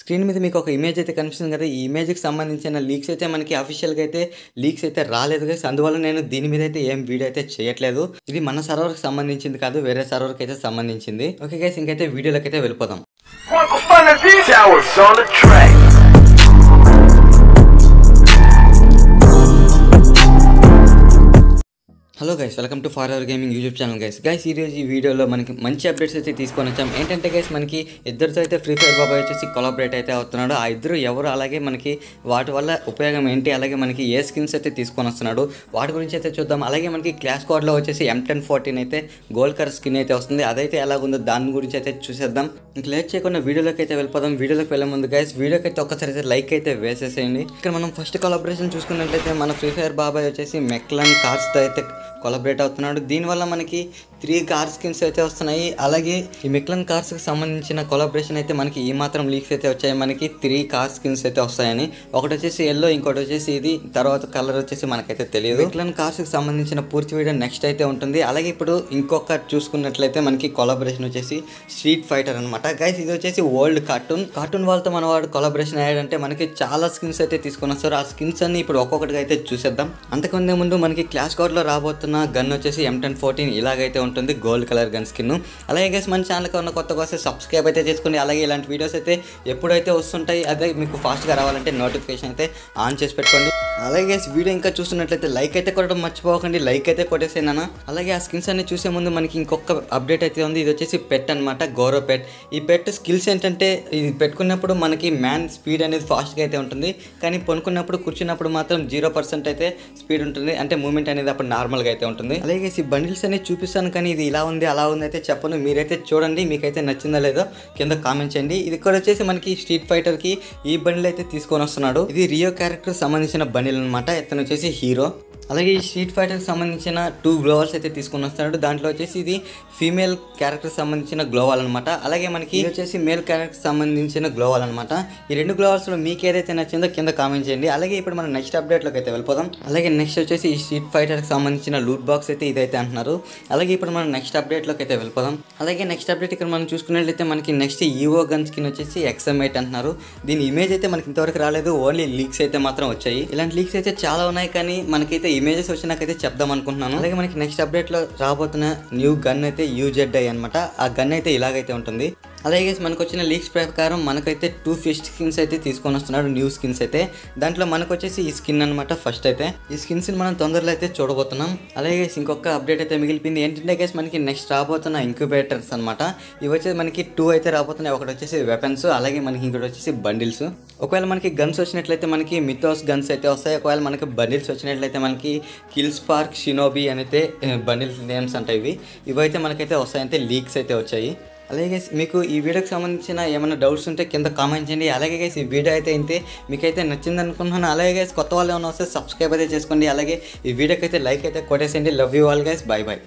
Screen మీద మీకు ఒక ఇమేజ్ అయితే కనిపిస్తుంది కదా ఈ ఇమేజ్కి సంబంధించిన లీక్స్ అయితే మనకి అఫీషియల్గా అయితే లీక్స్ అయితే రాలేదు కదా అందువల్ల నేను దీని మీద అయితే ఏం వీడియో అయితే చేయట్లేదు. ఇది మన సర్వర్కి సంబంధించింది కాదు వేరే సర్వర్కి అయితే సంబంధించింది. ఓకే గైస్ ఇంకైతే వీడియోలోకి అయితే వెళ్ళిపోదాం. Hello guys welcome to for our gaming YouTube channel guys guys ఈరోజు ఈ వీడియోలో మనకి మంచి అప్డేట్స్ అయితే తీసుకొని వచ్చాం. ఏంటంటే గైస్ మనకి ఇద్దరితో అయితే ఫ్రీ ఫైర్ బాబాయ్ వచ్చేసి కొలాబరేట్ అయితే అవుతున్నాడు. ఆ ఇద్దరు ఎవరు అలాగే మనకి వాటి వల్ల ఉపయోగం ఏంటి అలాగే మనకి ఏ స్కిన్స్ అయితే తీసుకొని వస్తున్నాడు వాటి గురించి అయితే చూద్దాం. అలాగే మనకి క్లాస్ కోడ్లో వచ్చేసి ఎం టెన్ ఫోర్టీన్ అయితే గోల్డ్ కలర్ స్కిన్ అయితే వస్తుంది. అదైతే ఎలాగుందో దాని గురించి అయితే చూసేద్దాం. ఇంక లేట్ చేయకుండా వీడియోలోకి అయితే వెళ్ళిపోదాం. వీడియోలోకి వెళ్ళే ముందు గైస్ వీడియోకి అయితే ఒక్కసారి అయితే లైక్ అయితే వేసేసేయండి. ఇక్కడ మనం ఫస్ట్ కొలాబరేషన్ చూసుకున్నట్లయితే మన ఫ్రీ ఫైర్ బాబాయ్ వచ్చేసి మెక్లన్ కార్స్తో అయితే కొలబరేట్ అవుతున్నాడు. దీనివల్ల మనకి త్రీ కార్ స్కిన్స్ అయితే వస్తున్నాయి. అలాగే ఈ మిక్లన్ కార్స్కి సంబంధించిన కొలాబరేషన్ అయితే మనకి ఈ మాత్రం లీక్స్ అయితే వచ్చాయి. మనకి త్రీ కార్ స్కిన్స్ అయితే వస్తాయని. ఒకటి వచ్చేసి ఎల్లో ఇంకోటి వచ్చేసి ఇది. తర్వాత కలర్ వచ్చేసి మనకైతే తెలియదు. మిక్లన్ కార్స్కి సంబంధించిన పూర్తి వీడియో నెక్స్ట్ అయితే ఉంటుంది. అలాగే ఇప్పుడు ఇంకొక చూసుకున్నట్లయితే మనకి కొలాబరేషన్ వచ్చేసి స్ట్రీట్ ఫైటర్ అనమాట గైస్ ఇది వచ్చేసి ఓల్డ్ కార్టూన్ కార్టూన్ వాళ్ళతో మన వాడు కొలాబరేషన్ అయ్యాడంటే మనకి చాలా స్కిన్స్ అయితే తీసుకుని వస్తారు. ఆ స్కిన్స్ అన్ని ఇప్పుడు ఒక్కొక్కటిగా అయితే చూసేద్దాం. అంతకుముందే ముందు మనకి క్లాస్ కార్డ్లో రాబోతున్న గన్ వచ్చేసి ఎం టెన్ ఫోర్టీన్ ఇలాగైతే ఉంటుంది గోల్డ్ కలర్ గన్ స్కిన్ అలాగే గైస్ మన ఛానల్కి ఉన్న కొత్తగా వస్తే సబ్స్క్రైబ్ అయితే చేసుకోండి. అలాగే ఇలాంటి వీడియోస్ అయితే ఎప్పుడైతే వస్తుంటాయి అదే మీకు ఫాస్ట్గా రావాలంటే నోటిఫికేషన్ అయితే ఆన్ చేసి పెట్టుకోండి. అలాగే గైస్ వీడియో ఇంకా చూస్తున్నట్లయితే లైక్ అయితే కొట్టడం మర్చిపోకండి. లైక్ అయితే కొట్టేసేనా అలాగే ఆ స్కిన్స్ అన్ని చూసే ముందు మనకి ఇంకొక అప్డేట్ అయితే ఉంది. ఇది వచ్చేసి పెట్ అనమాట గౌరవ పెట్ ఈ పెట్ స్కిల్స్ ఏంటంటే ఇది పెట్టుకున్నప్పుడు మనకి మ్యాన్ స్పీడ్ అనేది ఫాస్ట్గా అయితే ఉంటుంది. కానీ పనుకున్నప్పుడు కూర్చున్నప్పుడు మాత్రం జీరో పర్సెంట్ అయితే స్పీడ్ ఉంటుంది. అంటే మూమెంట్ అనేది అప్పుడు నార్మల్గా అయితే ఉంటుంది. అలాగే ఈ బండిల్స్ అనేది చూపిస్తాను కానీ ఇది ఇలా ఉంది అలా ఉంది అయితే చెప్పను. మీరైతే చూడండి మీకైతే నచ్చిందో లేదో కింద కామెంట్ చేయండి. ఇది కూడా వచ్చేసి మనకి స్ట్రీట్ ఫైటర్కి ఈ బండిల్ అయితే తీసుకొని వస్తున్నాడు. ఇది రియో క్యారెక్టర్ సంబంధించిన బండిలు అనమాట ఇతను వచ్చేసి హీరో అలాగే ఈ స్ట్రీట్ ఫైటర్కి సంబంధించిన టూ గ్లోవల్స్ అయితే తీసుకొని వస్తున్నాడు దాంట్లో వచ్చేసి ఇది ఫీమేల్ క్యారెక్టర్ సంబంధించిన గ్లోవల్ అనమాట అలాగే మనకి ఇది వచ్చేసి మేల్ క్యారెక్టర్ సంబంధించిన గ్లోవల్ అనమాట ఈ రెండు గ్లోవల్స్లో మీకు ఏదైతే నచ్చిందో కింద కామెంట్ చేయండి. అలాగే ఇప్పుడు మనం నెక్స్ట్ అప్డేట్లోకి అయితే వెళ్ళిపోదాం. అలాగే నెక్స్ట్ వచ్చేసి ఈ స్ట్రీట్ ఫైటర్కి సంబంధించిన లూట్ బాక్స్ అయితే ఇదైతే అంటున్నారు. అలాగే ఇప్పుడు మనం నెక్స్ట్ అప్డేట్లోకి అయితే వెళ్ళిపోదాం. అలాగే నెక్స్ట్ అప్డేట్ ఇక్కడ మనం చూసుకున్నట్లయితే మనకి నెక్స్ట్ ఈవో గన్ స్కిన్ వచ్చేసి ఎక్స్ఎంఎయిట్ అంటున్నారు. దీని ఇమేజ్ అయితే మనకి ఇంతవరకు రాలేదు. ఓన్లీ లీక్స్ అయితే మాత్రం వచ్చాయి. ఇలాంటి లీక్స్ అయితే చాలా ఉన్నాయి కానీ మనకైతే ఇమేజెస్ వచ్చినాకైతే చెప్దాం అనుకుంటున్నాను. అలాగే మనకి నెక్స్ట్ అప్డేట్లో రాబోతున్న న్యూ గన్ అయితే యూజెడ్ ఐ అనమాట ఆ గన్ అయితే ఇలాగైతే ఉంటుంది. అలాగే మనకు వచ్చిన లీక్స్ ప్రకారం మనకైతే టూ ఫిష్ స్కిన్స్ అయితే తీసుకొని వస్తున్నాడు న్యూ స్కిన్స్ అయితే. దాంట్లో మనకు వచ్చేసి ఈ స్కిన్ అనమాట ఫస్ట్ అయితే. ఈ స్కిన్స్ మనం తొందరలో అయితే చూడబోతున్నాం. అలాగే ఇంకొక అప్డేట్ అయితే మిగిలిపోయింది. ఏంటంటే గేస్ మనకి నెక్స్ట్ రాబోతున్న ఇంక్యుబేటర్స్ అనమాట ఇవి వచ్చేసి మనకి టూ అయితే రాబోతున్నాయి. ఒకటి వచ్చేసి వెపన్స్ అలాగే మనకి ఇంకోటి వచ్చేసి బండిల్స్ ఒకవేళ మనకి గన్స్ వచ్చినట్లయితే మనకి మిథోస్ గన్స్ అయితే వస్తాయి. ఒకవేళ మనకి బండిల్స్ వచ్చినట్లయితే మనకి కిల్ స్పార్క్ షినోబీ అని అయితే బండిల్స్ నేమ్స్ అంటాయి ఇవి. ఇవైతే మనకైతే వస్తాయంటే లీక్స్ అయితే వచ్చాయి. అలాగే మీకు ఈ వీడియోకి సంబంధించిన ఏమైనా డౌట్స్ ఉంటే కింద కామెంట్ చేయండి. అలాగే గైస్ ఈ వీడియో అయితే ఇంతే. మీకైతే నచ్చింది అనుకుంటున్నాను. అలాగే గైస్ కొత్త వాళ్ళు ఏమైనా వస్తే సబ్స్క్రైబ్ అయితే చేసుకోండి. అలాగే ఈ వీడియోకి అయితే లైక్ అయితే కొట్టేసేయండి. Love you all guys bye bye